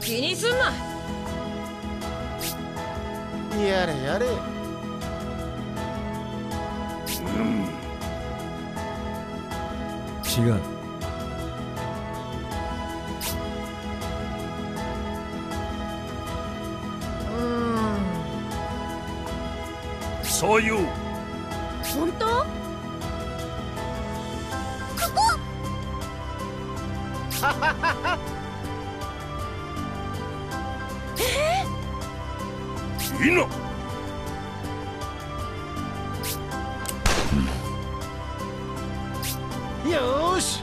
気にすんな。やれやれ。違う。そういう。本当？よし。